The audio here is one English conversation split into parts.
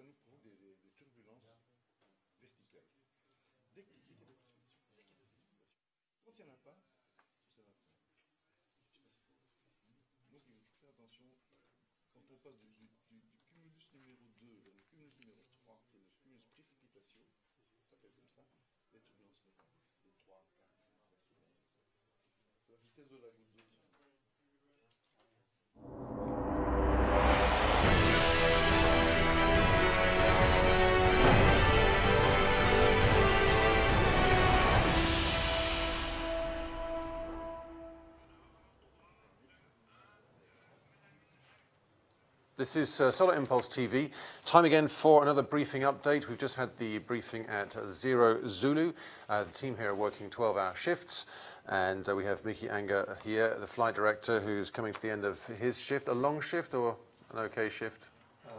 ça nous provoque des, des- des turbulences verticales. Dès qu'il y a des précipitations, dès qu'il y a des précipitations, quand il n'y en a pas, ça va pas. Donc il faut faire attention quand on passe du, du- du- cumulus numéro 2 vers le cumulus numéro 3, qui est le cumulus précipitatio, ça s'appelle comme ça, les turbulences vont pas. Le 3, 4, 5, c'est la vitesse de la goutte d'eau. This is uh, Solar Impulse TV. Time again for another briefing update. We've just had the briefing at Zero Zulu. Uh, the team here are working 12 hour shifts. And uh, we have Mickey Anger here, the flight director, who's coming to the end of his shift. A long shift or an okay shift? Uh,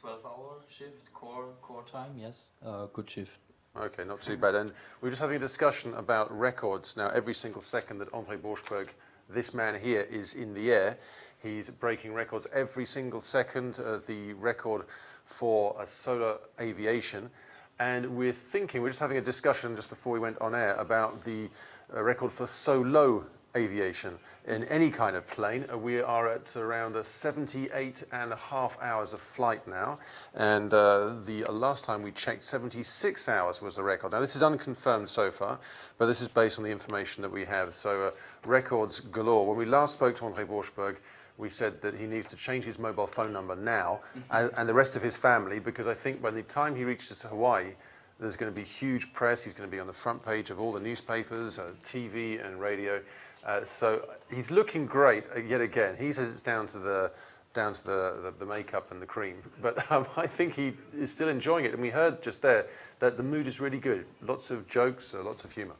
12 hour shift, core, core time, yes. Uh, good shift. Okay, not too bad. And we're just having a discussion about records. Now, every single second that Andre Borschberg, this man here, is in the air, he's breaking records every single second. Uh, the record for solar aviation. And we're thinking, we're just having a discussion just before we went on air about the uh, record for solo aviation in any kind of plane. Uh, we are at around uh, 78 and a half hours of flight now, and uh, the last time we checked, 76 hours was the record. Now, this is unconfirmed so far, but this is based on the information that we have. So, uh, records galore. When we last spoke to Andre Borschberg, we said that he needs to change his mobile phone number now and, and the rest of his family because I think by the time he reaches Hawaii, there's going to be huge press. He's going to be on the front page of all the newspapers, uh, TV, and radio. Uh, so he's looking great uh, yet again. He says it's down to the down to the, the, the makeup and the cream, but um, I think he is still enjoying it. And we heard just there that the mood is really good. Lots of jokes, uh, lots of humour.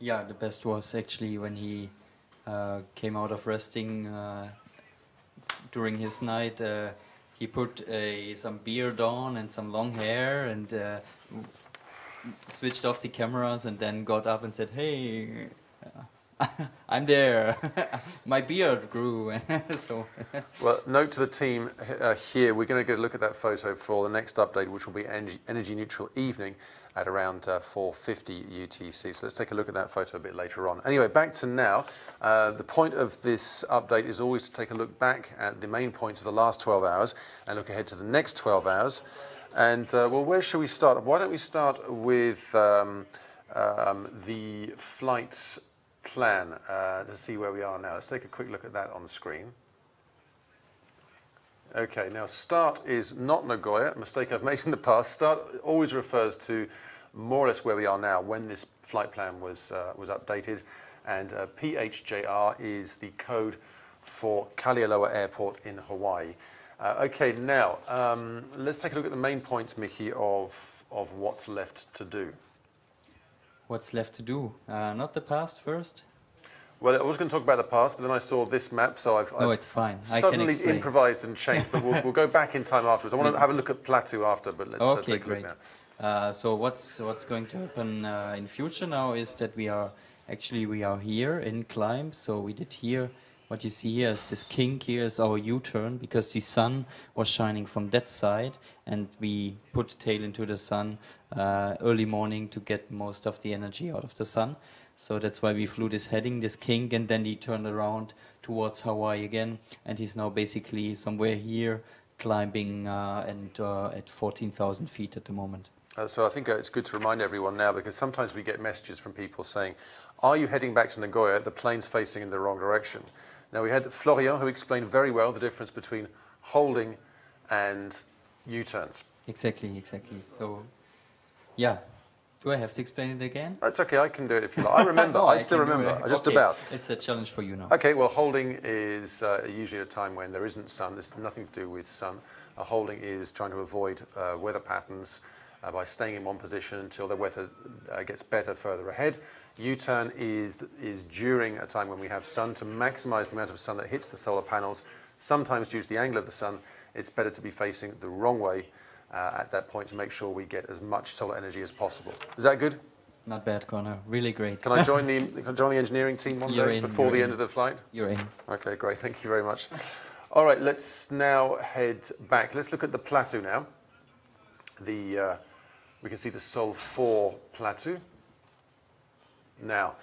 Yeah, the best was actually when he uh, came out of resting uh, during his night. He put some beard on and some long hair and switched off the cameras and then got up and said, Hey, I'm there. My beard grew. so, Well, note to the team uh, here, we're going to get a look at that photo for the next update, which will be energy, energy neutral evening at around uh, 4.50 UTC. So let's take a look at that photo a bit later on. Anyway, back to now. Uh, the point of this update is always to take a look back at the main points of the last 12 hours and look ahead to the next 12 hours. And, uh, well, where should we start? Why don't we start with um, um, the flight plan uh, to see where we are now. Let's take a quick look at that on the screen. Okay, now start is not Nagoya, a mistake I've made in the past. Start always refers to more or less where we are now when this flight plan was, uh, was updated. And uh, PHJR is the code for Kalaeloa Airport in Hawaii. Okay, now um, let's take a look at the main points, Mickey, of, of what's left to do. What's left to do? Uh, not the past first? Well, I was going to talk about the past, but then I saw this map, so I've, No, I've it's fine. I suddenly improvised and changed. But we'll, we'll go back in time afterwards. I want to have a look at Plateau after, but let's uh, Okay, take a great. look now. Uh, so what's what's going to happen uh, in future now is that we are actually we are here in climb. So we did here what you see here is this kink here is our U-turn because the sun was shining from that side, and we put the tail into the sun uh, early morning to get most of the energy out of the sun. So that's why we flew this heading, this kink, and then he turned around towards Hawaii again, and he's now basically somewhere here climbing uh, and uh, at 14,000 feet at the moment. Uh, so I think uh, it's good to remind everyone now because sometimes we get messages from people saying, "Are you heading back to Nagoya? The plane's facing in the wrong direction." Now we had Florian who explained very well the difference between holding and U-turns. Exactly, exactly. So, yeah. Do I have to explain it again? That's okay. I can do it if you like. I remember. No, I still can do remember. Just Okay, about. It's a challenge for you now. Okay, well, holding is uh, usually a time when there isn't sun. There's nothing to do with sun. Uh, holding is trying to avoid uh, weather patterns uh, by staying in one position until the weather uh, gets better further ahead. U-turn is, is during a time when we have sun to maximize the amount of sun that hits the solar panels. Sometimes due to the angle of the sun, it's better to be facing the wrong way uh, at that point to make sure we get as much solar energy as possible. Is that good? Not bad, Connor. Really great. Can I join the, can I join the engineering team one You're day in, before the in. end of the flight? You're in. Okay, great. Thank you very much. All right, let's now head back. Let's look at the plateau now. the, uh, we can see the Sol 4 plateau. Now,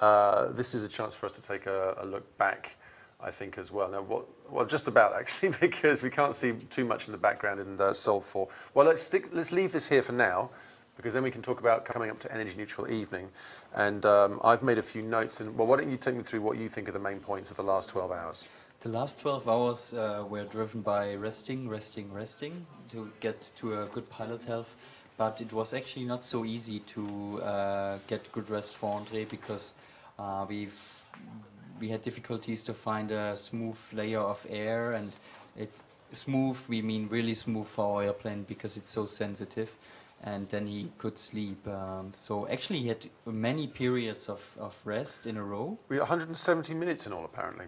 uh, this is a chance for us to take a, a, look back, I think, as well. Now, what, well, just about actually, because we can't see too much in the background in the Sol 4. Well, let's, stick, let's leave this here for now, because then we can talk about coming up to energy neutral evening. And um, I've made a few notes. And well, why don't you take me through what you think are the main points of the last 12 hours? The last 12 hours uh, were driven by resting, resting, resting to get to a good pilot health. But it was actually not so easy to uh, get good rest for Andre because uh, we've we had difficulties to find a smooth layer of air and it smooth we mean really smooth for our airplane because it's so sensitive and then he could sleep. Um, so actually, he had many periods of, of rest in a row. We 170 minutes in all, apparently.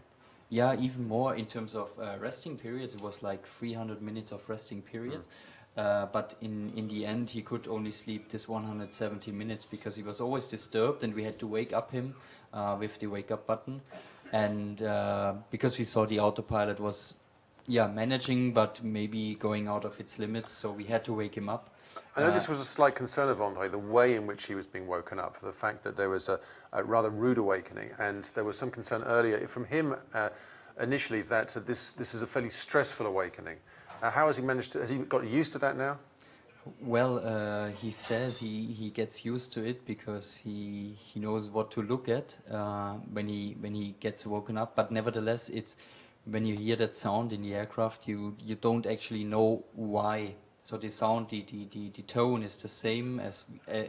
Yeah, even more in terms of uh, resting periods. It was like 300 minutes of resting period. Mm. Uh, but in, in the end, he could only sleep this 170 minutes because he was always disturbed, and we had to wake up him uh, with the wake up button. And uh, because we saw the autopilot was, yeah, managing, but maybe going out of its limits, so we had to wake him up. I know uh, this was a slight concern of Andre, the way in which he was being woken up, the fact that there was a, a rather rude awakening, and there was some concern earlier from him uh, initially that this, this is a fairly stressful awakening. Uh, how has he managed to, has he got used to that now? Well, uh, he says he, he gets used to it because he he knows what to look at uh, when he when he gets woken up. But nevertheless, it's when you hear that sound in the aircraft, you you don't actually know why so the sound, the, the, the, the tone is the same as uh,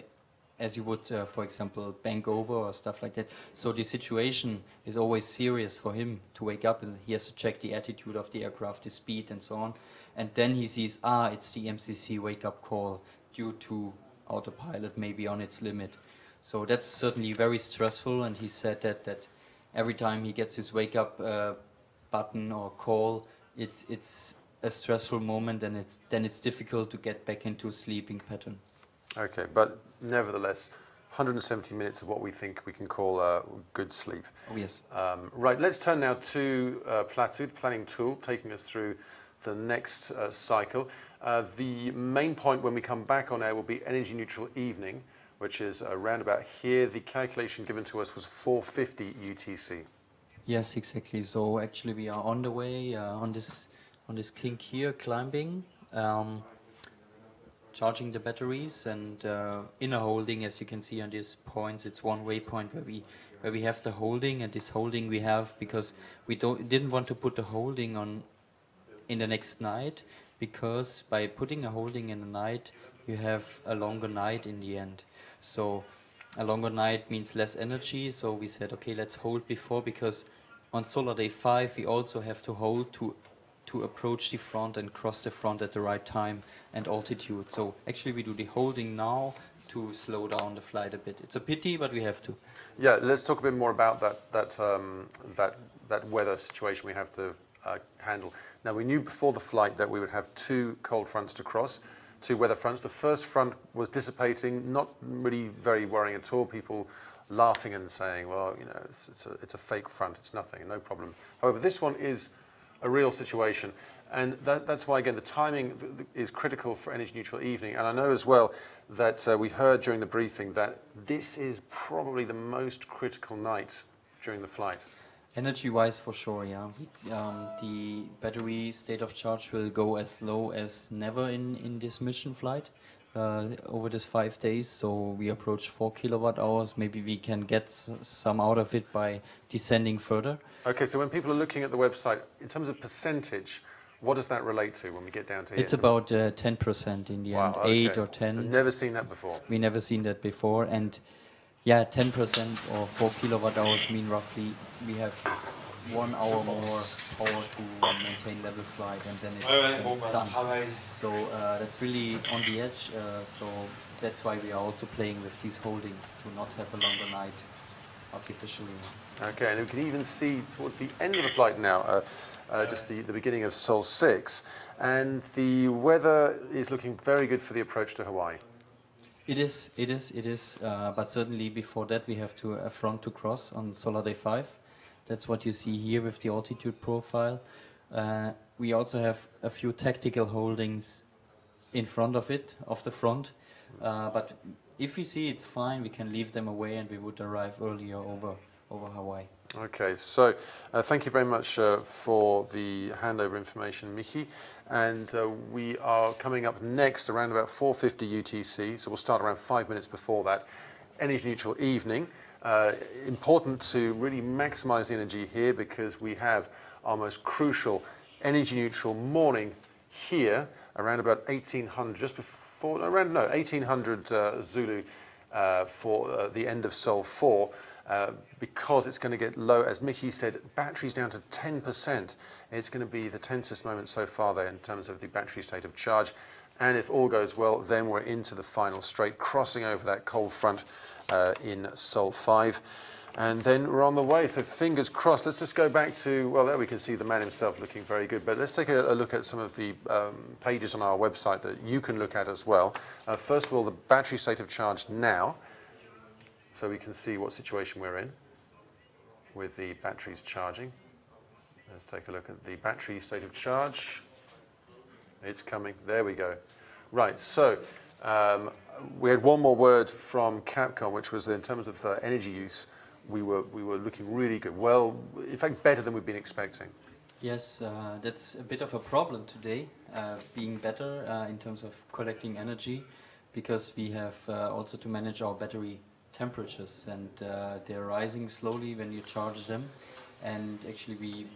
as you would, uh, for example, bank over or stuff like that. So the situation is always serious for him to wake up and he has to check the attitude of the aircraft, the speed and so on. And then he sees, ah, it's the MCC wake up call due to autopilot maybe on its limit. So that's certainly very stressful. And he said that, that every time he gets his wake up uh, button or call, it's, it's a stressful moment, and it's then it's difficult to get back into a sleeping pattern. Okay, but nevertheless, 170 minutes of what we think we can call a good sleep. Oh yes. Um, right. Let's turn now to uh, planning tool, taking us through the next uh, cycle. Uh, the main point when we come back on air will be energy neutral evening, which is around about here. The calculation given to us was 450 UTC. Yes, exactly. So actually, we are on the way uh, on this on this kink here, climbing, um, charging the batteries, and uh, inner holding, as you can see on these points, it's one waypoint where we where we have the holding, and this holding we have because we don't didn't want to put the holding on in the next night because by putting a holding in the night, you have a longer night in the end. So a longer night means less energy. So we said, okay, let's hold before because on solar day five we also have to hold to to approach the front and cross the front at the right time and altitude. So actually we do the holding now to slow down the flight a bit. It's a pity, but we have to. Yeah, let's talk a bit more about that that um, that that weather situation we have to uh, handle. Now we knew before the flight that we would have two cold fronts to cross, two weather fronts. The first front was dissipating, not really very worrying at all. People laughing and saying, "Well, you know, it's, it's a it's a fake front. It's nothing, no problem." However, this one is a real situation. And that, that's why, again, the timing is critical for Energy Neutral Evening. And I know as well that uh, we heard during the briefing that this is probably the most critical night during the flight. Energy-wise, for sure, yeah. Um, the battery state of charge will go as low as never in, in this mission flight over this five days. So we approach four kilowatt hours. Maybe we can get some out of it by descending further. Okay, so when people are looking at the website, in terms of percentage, what does that relate to when we get down to here? It's about uh, 10% in the wow, end, okay. 8 or 10. I've never seen that before. We never seen that before. And yeah, 10% or 4 kilowatt hours mean roughly we have one hour more power to maintain level flight and then it's, then it's done. So uh, that's really on the edge. Uh, so that's why we are also playing with these holdings to not have a longer night artificially. Okay, and we can even see towards the end of the flight now, uh, uh, just the, the beginning of Sol 6, and the weather is looking very good for the approach to Hawaii. It is, it is, it is, uh, but certainly before that we have to a front to cross on Solar Day 5. That's what you see here with the altitude profile. Uh, we also have a few tactical holdings in front of it, of the front. Uh, but if we see it's fine, we can leave them away and we would arrive earlier over, over Hawaii. Okay, so uh, thank you very much uh, for the handover information, Michi. And uh, we are coming up next around about 4.50 UTC, so we'll start around five minutes before that. Energy neutral evening. Uh, important to really maximize the energy here because we have our most crucial energy neutral morning here around about 1800, just before, around, no, 1800 uh, Zulu uh, for uh, the end of Sol 4. Uh, because it's going to get low, as Mickey said, batteries down to 10%. It's going to be the tensest moment so far there in terms of the battery state of charge. And if all goes well, then we're into the final straight, crossing over that cold front uh, in Sol 5. And then we're on the way, so fingers crossed. Let's just go back to, well, there we can see the man himself looking very good. But let's take a, a look at some of the um, pages on our website that you can look at as well. Uh, first of all, the battery state of charge now so we can see what situation we're in with the batteries charging. Let's take a look at the battery state of charge. It's coming. There we go. Right, so um, we had one more word from Capcom, which was in terms of uh, energy use, we were, we were looking really good. Well, in fact, better than we've been expecting. Yes, uh, that's a bit of a problem today, uh, being better uh, in terms of collecting energy, because we have uh, also to manage our battery temperatures, and uh, they're rising slowly when you charge them, and actually we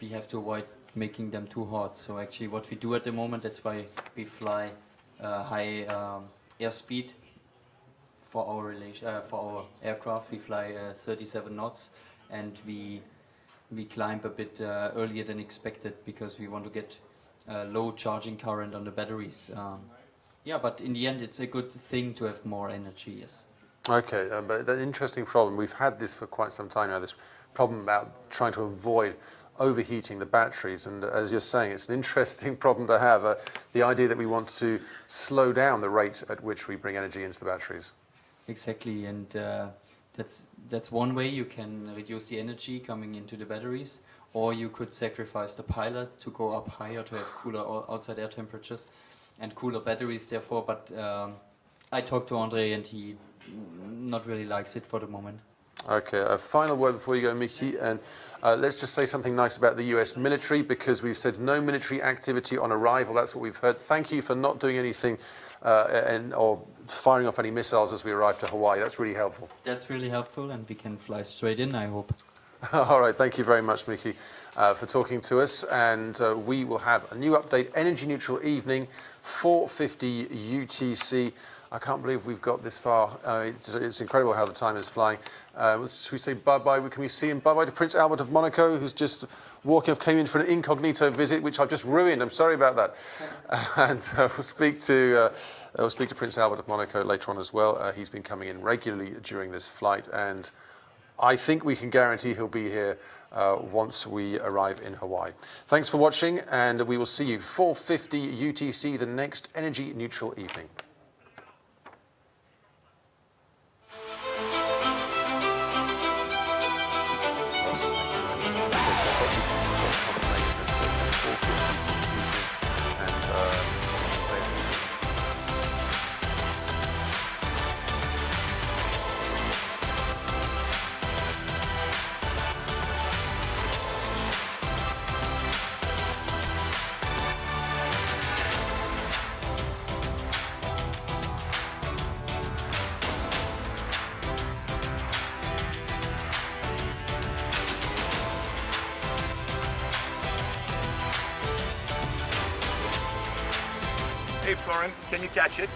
we have to avoid making them too hot. So actually, what we do at the moment, that's why we fly uh, high um, airspeed for our relation uh, for our aircraft. We fly uh, 37 knots, and we we climb a bit uh, earlier than expected because we want to get uh, low charging current on the batteries. Um, yeah, but in the end, it's a good thing to have more energy. Yes. Okay, uh, but an interesting problem. We've had this for quite some time now. This problem about trying to avoid overheating the batteries. And as you're saying, it's an interesting problem to have. Uh, the idea that we want to slow down the rate at which we bring energy into the batteries. Exactly, and uh, that's that's one way you can reduce the energy coming into the batteries, or you could sacrifice the pilot to go up higher to have cooler outside air temperatures and cooler batteries. Therefore, but um, I talked to Andre, and he not really likes it for the moment. Okay, a final word before you go, Michi, and uh, let's just say something nice about the US military because we've said no military activity on arrival. That's what we've heard. Thank you for not doing anything uh, and, or firing off any missiles as we arrive to Hawaii. That's really helpful. That's really helpful, and we can fly straight in, I hope. All right, thank you very much, Michi, uh, for talking to us. And uh, we will have a new update, energy neutral evening, 450 UTC. I can't believe we've got this far. Uh, it's, it's, incredible how the time is flying. Uh, should we say bye-bye? Can we see him bye-bye to Prince Albert of Monaco, who's just walking off, came in for an incognito visit, which I've just ruined. I'm sorry about that. and uh, we'll speak to uh, we'll speak to Prince Albert of Monaco later on as well. Uh, he's been coming in regularly during this flight, and I think we can guarantee he'll be here uh, once we arrive in Hawaii. Thanks for watching, and we will see you 4:50 UTC, the next energy neutral evening. Hey, Florin, can you catch it?